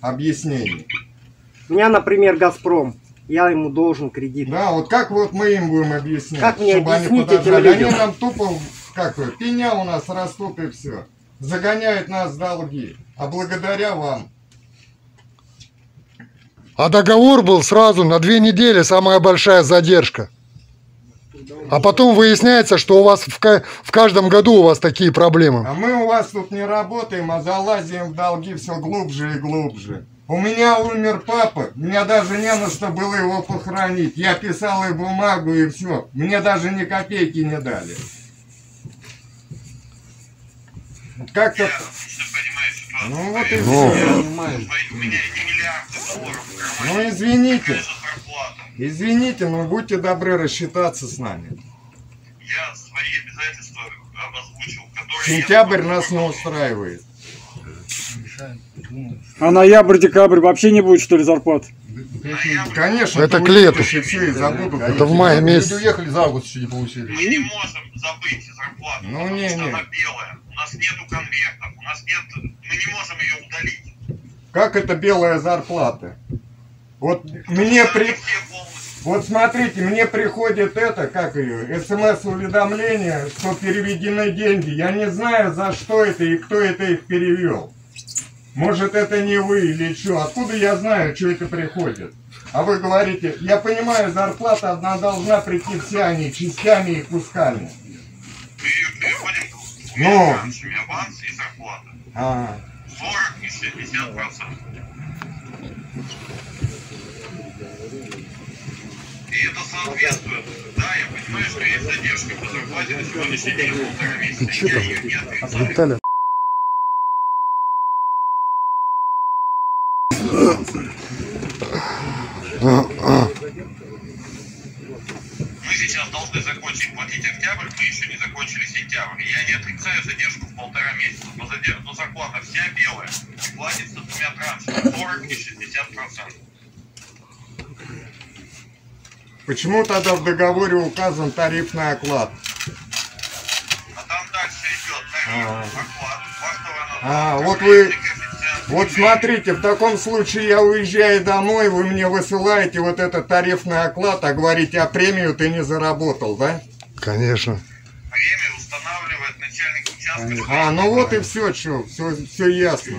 объяснений. У меня, например, Газпром. Я ему должен кредит. Да, вот как вот мы им будем объяснять, Как мне чтобы они подождали? Они нам тупо, как вы, пеня у нас растут и все. Загоняют нас в долги. А благодаря вам. А договор был сразу на две недели, самая большая задержка. А потом выясняется, что у вас в, в каждом году у вас такие проблемы. А мы у вас тут не работаем, а залазим в долги все глубже и глубже. У меня умер папа, меня даже не на что было его похоронить. Я писал и бумагу, и все. Мне даже ни копейки не дали. Как-то... Я отлично понимаю ситуацию. Ну вот и Ну. все. Кармане. Ну извините, извините, но будьте добры рассчитаться с нами. Я свои обязательства обозвучил, которые... Сентябрь я нас не устраивает. А ноябрь, декабрь вообще не будет, что ли, зарплат? Конечно, Это к лету. Это в мае месяце. уехали за август еще не получили. Мы не можем забыть зарплату, Ну, потому не, что не. она белая. У нас нету конвертов, у нас нет... Мы не можем ее удалить. Как это белая зарплата? Вот мне Потому что при... Вот смотрите, мне приходит это, как ее, смс-уведомление, что переведены деньги. Я не знаю, за что это и кто это их перевел. Может, это не вы или что? Откуда я знаю, что это приходит? А вы говорите, я понимаю, зарплата одна должна прийти вся, они частями и кусками. Мы ее переводим Ну. аванс и зарплата. А, 40 и 60 процентов. И это соответствует. Да, я понимаю, что есть задержка по зарплате на сегодняшний день полтора месяца. чё я там? ее не отрицаю. Виталя, Мы сейчас должны закончить платить октябрь, мы еще не закончили сентябрь. Я не отрицаю задержку в полтора месяца, но, задер- но зарплата вся белая и платится двумя траншами, 40 и 60 процентов. почему тогда в договоре указан тарифный оклад? А там дальше идет тариф, оклад, вахтовая А, вот вы- Вот смотрите, в таком случае я уезжаю домой, вы мне высылаете вот этот тарифный оклад, а говорите, а премию ты не заработал, да? конечно. Премию устанавливает начальник участка. А, ну вот и все, что, все, все ясно.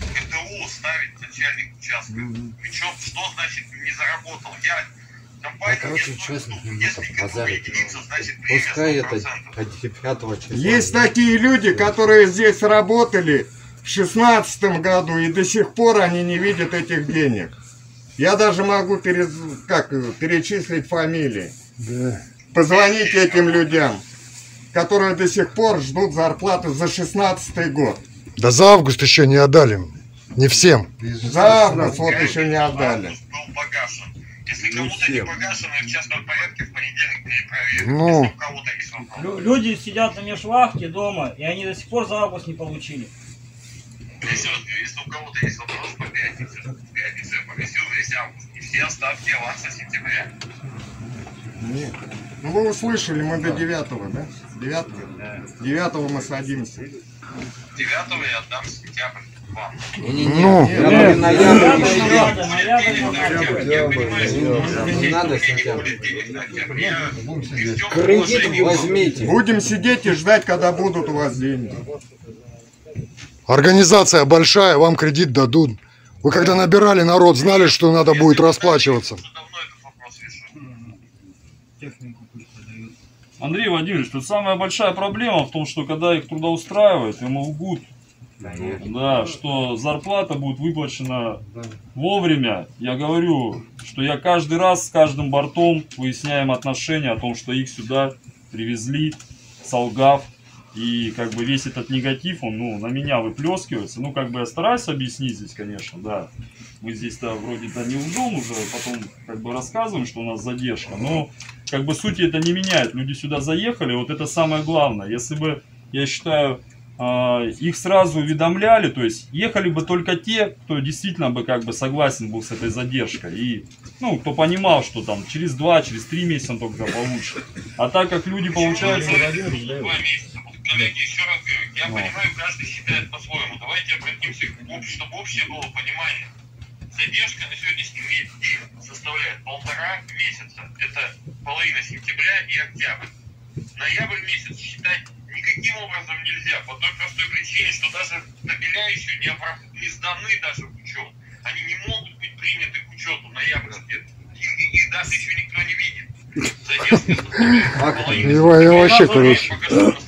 ГТУ ставит начальник участка. Причем, что значит не заработал? Я компания короче, штук немного 10 побазарит. единица, значит премия Пускай это 100%. от 9 числа. Есть такие люди, которые здесь работали в шестнадцатом году, и до сих пор они не видят этих денег. Я даже могу перез... как, перечислить фамилии. Да. Позвоните этим людям, которые до сих пор ждут зарплаты за шестнадцатый год. Да за август еще не отдали. Не всем. За август вот еще не отдали. Если кому-то не погашено, я в частном порядке в понедельник перепроверю. Ну. Если у кого-то есть вопрос. Лю- Люди сидят на межвахте дома, и они до сих пор за август не получили. Раз говорю, если у кого-то есть вопрос по пятнице, в пятницу я погасил весь август. И все остатки аванса сентября. Нет. Ну вы услышали, мы до девятого, да? Девятого? Девятого мы садимся. 9 я отдам сентябрь вам. Ну. Еще. не надо, сентябрь. Кредит возьмите. Будем сидеть и ждать, когда будут у вас деньги. Организация большая, вам кредит дадут. Вы когда набирали народ, знали, что надо будет расплачиваться. Андрей Владимирович, тут самая большая проблема в том, что когда их трудоустраивают, им лгут. Да, что зарплата будет выплачена вовремя. Я говорю, что я каждый раз с каждым бортом выясняем отношения о том, что их сюда привезли, солгав. И как бы весь этот негатив, он ну, на меня выплескивается. Ну, как бы я стараюсь объяснить здесь, конечно, да. Мы здесь-то вроде да не лжем уже, потом как бы рассказываем, что у нас задержка. Но как бы сути это не меняет. Люди сюда заехали, вот это самое главное. Если бы, я считаю, их сразу уведомляли, то есть ехали бы только те, кто действительно бы как бы согласен был с этой задержкой. И, ну, кто понимал, что там через два, через три месяца он только получит. А так как люди, получается, Два месяца. Вот Коллеги, еще раз говорю, я Ну. понимаю, каждый считает по-своему. Давайте обратимся к общ- чтобы общее было понимание. Задержка на сегодняшний день составляет полтора месяца. Это половина сентября и октябрь. Ноябрь месяц считать никаким образом нельзя, по той простой причине, что даже табеля еще не, опро- не сданы даже в учет. Они не могут быть приняты к учету ноябрьские. Их, их даже еще никто не видит. Его- вообще, короче.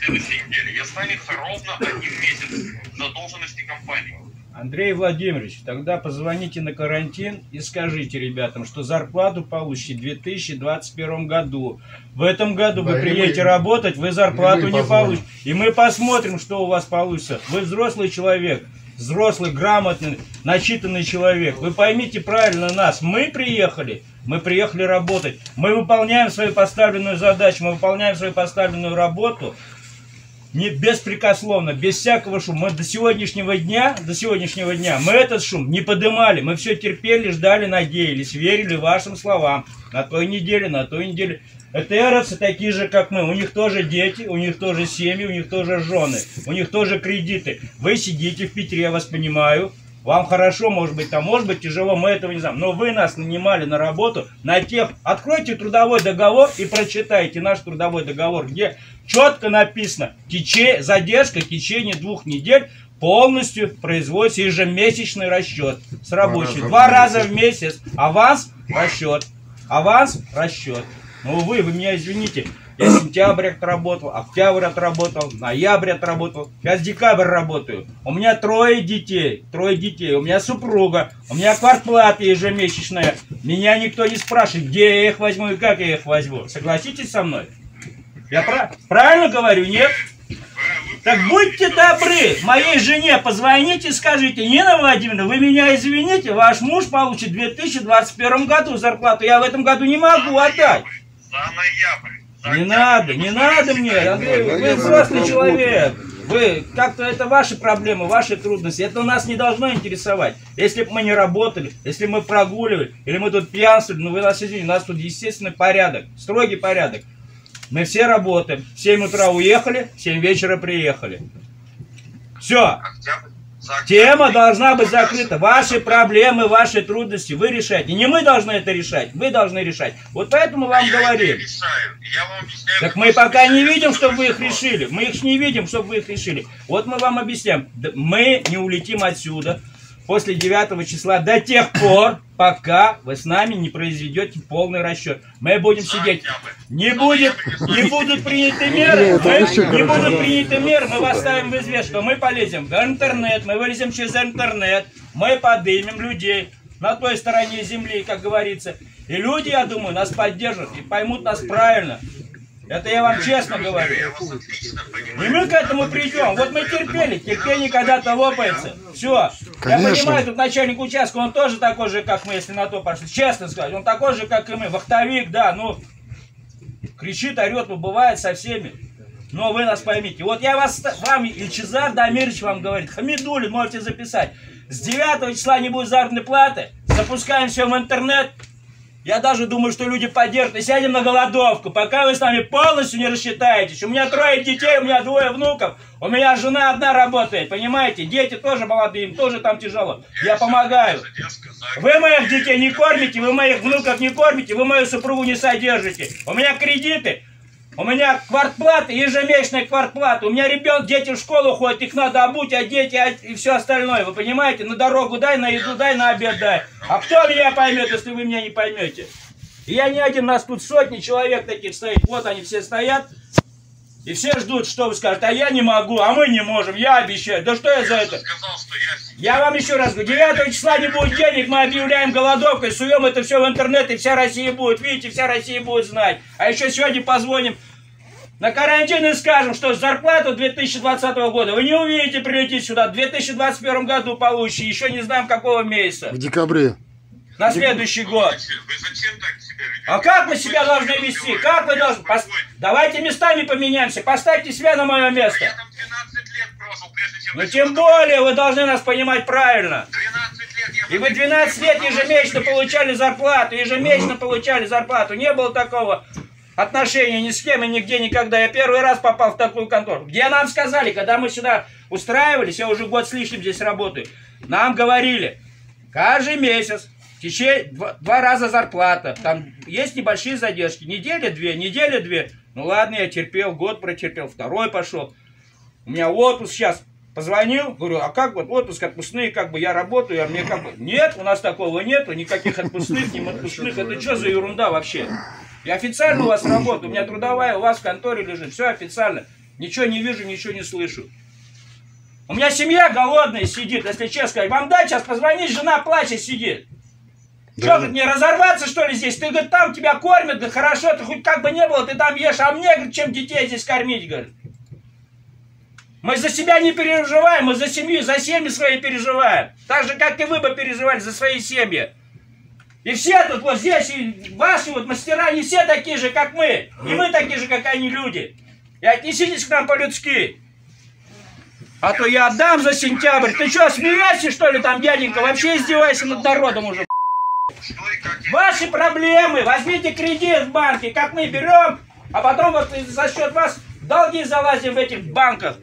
Андрей Владимирович, тогда позвоните на карантин и скажите ребятам, что зарплату получите в 2021 году. В этом году Да, вы приедете мы- работать, вы зарплату не позвоним. получите. И мы посмотрим, что у вас получится. Вы взрослый человек, взрослый, грамотный, начитанный человек. Вы поймите правильно нас. Мы приехали, мы приехали работать. Мы выполняем свою поставленную задачу, мы выполняем свою поставленную работу не беспрекословно, без всякого шума. Мы до сегодняшнего дня, до сегодняшнего дня мы этот шум не подымали. Мы все терпели, ждали, надеялись, верили вашим словам. На той неделе, на той неделе. ЭТРовцы такие же, как мы. У них тоже дети, у них тоже семьи, у них тоже жены, у них тоже кредиты. Вы сидите в Питере, я вас понимаю. Вам хорошо, может быть, там, может быть, тяжело, мы этого не знаем. Но вы нас нанимали на работу на тех... Откройте трудовой договор и прочитайте наш трудовой договор, где четко написано, тече... задержка в течение двух недель полностью производится ежемесячный расчет с рабочей. Два раза в Два раза в месяц. Аванс, расчет. Аванс, расчет. Ну, вы, вы меня извините. Я сентябрь отработал, октябрь отработал, ноябрь отработал, сейчас декабрь работаю. У меня трое детей, трое детей, у меня супруга, у меня квартплата ежемесячная. Меня никто не спрашивает, где я их возьму и как я их возьму. Согласитесь со мной? Я прав- правильно говорю, нет? Так будьте добры, моей жене позвоните и скажите, Нина Владимировна, вы меня извините, ваш муж получит в 2021 году зарплату, я в этом году не могу отдать. За ноябрь. Не надо, не надо мне, Андрей, вы взрослый человек. Вы, как-то это ваши проблемы, ваши трудности. Это нас не должно интересовать. Если бы мы не работали, если мы прогуливали, или мы тут пьянствовали, ну вы нас извините, у нас тут естественный порядок, строгий порядок. Мы все работаем. В 7 утра уехали, в 7 вечера приехали. Все. Октябрь. За Тема должна быть закрыта. Ваши проблемы, ваши трудности вы решаете. Не мы должны это решать, вы должны решать. Вот поэтому вам Я это говорим. Я объясняю, Так мы пока не видим, чтобы вы их решили. Мы их не видим, чтобы вы их решили. Вот мы вам объясняем. Мы не улетим отсюда после 9 числа до тех пор, пока вы с нами не произведете полный расчет. Мы будем сидеть. Не будет, не будут приняты меры, мы, не будут приняты меры, мы вас ставим в известность, что мы полезем в интернет, мы вылезем через интернет, мы подымем людей на той стороне земли, как говорится. И люди, я думаю, нас поддержат и поймут нас правильно. Это я вам честно говорю. Я. И мы к этому придем. Вот мы терпели, терпение когда-то лопается. Все. Я Конечно. понимаю, тут начальник участка, он тоже такой же, как мы, если на то пошли. Честно сказать, он такой же, как и мы. Вахтовик, да, ну, кричит, орет, ну, бывает со всеми. Но вы нас поймите. Вот я вас, вам, Ильчезар Дамирович вам говорит, Хамидулин, можете записать. С 9 числа не будет заработной платы, запускаем все в интернет. Я даже думаю, что люди поддержат и сядем на голодовку, пока вы с нами полностью не рассчитаетесь. У меня трое детей, у меня двое внуков, у меня жена одна работает, понимаете? Дети тоже молодые, им тоже там тяжело. Я помогаю. Задержка за Вы моих детей не кормите, вы моих внуков не кормите, вы мою супругу не содержите. У меня кредиты, у меня квартплата, ежемесячная квартплата. У меня ребенок, дети в школу ходят, их надо обуть, одеть и, и все остальное. Вы понимаете? На дорогу дай, на еду дай, на обед дай. А кто меня поймет, если вы меня не поймете? Я не один, нас тут сотни человек таких стоит. Вот они все стоят. И все ждут, что вы скажете. А я не могу, а мы не можем, я обещаю. Да что я за это? сказал, что я... Я вам еще раз говорю, 9 числа не будет денег, мы объявляем голодовкой, суем это все в интернет, и вся Россия будет, видите, вся Россия будет знать. А еще сегодня позвоним на карантин и скажем, что зарплату 2020 года вы не увидите прилететь сюда, в 2021 году получите, еще не знаем какого месяца, В декабре. На следующий год. Вы зачем так себя ведете? А как мы себя должны вести? Как вы должны... Пос- Давайте местами поменяемся, поставьте себя на мое место. Я там 12 лет прожил, прежде чем... Ну тем более вы должны нас понимать правильно. 12 лет я... И вы 12 лет ежемесячно получали зарплату, ежемесячно получали зарплату. Не было такого. отношения ни с кем и нигде никогда. Я первый раз попал в такую контору. Где нам сказали, когда мы сюда устраивались, я уже год с лишним здесь работаю, нам говорили, каждый месяц течение два, два раза зарплата. Там есть небольшие задержки. Неделя две, неделя две. Ну ладно, я терпел, год протерпел, второй пошел. У меня отпуск сейчас. Позвонил, говорю, а как вот отпуск, отпускные, как бы я работаю, а мне как бы... Нет, у нас такого нету, никаких отпускных, ни отпускных. Это что за ерунда вообще? Я официально у вас работаю, у меня трудовая у вас в конторе лежит, все официально. Ничего не вижу, ничего не слышу. У меня семья голодная сидит, если честно сказать. Вам дай сейчас позвонить, жена плачет сидит. Что, говорит, мне разорваться, что ли, здесь? Ты, говорит, там тебя кормят, да хорошо, ты хоть как бы не было, ты там ешь, а мне, говорит, чем детей здесь кормить, говорит. Мы за себя не переживаем, мы за семью, за семьи свои переживаем. Так же, как и вы бы переживали за свои семьи. И все тут вот здесь, и ваши вот мастера, не все такие же, как мы. И мы такие же, как они, люди. И отнеситесь к нам по-людски. А то я отдам за сентябрь. Ты что, смеешься, что ли, там, дяденька? Вообще издевайся над народом уже. Ваши проблемы. Возьмите кредит в банке, как мы берем, а потом вот за счет вас долги залазим в этих банках.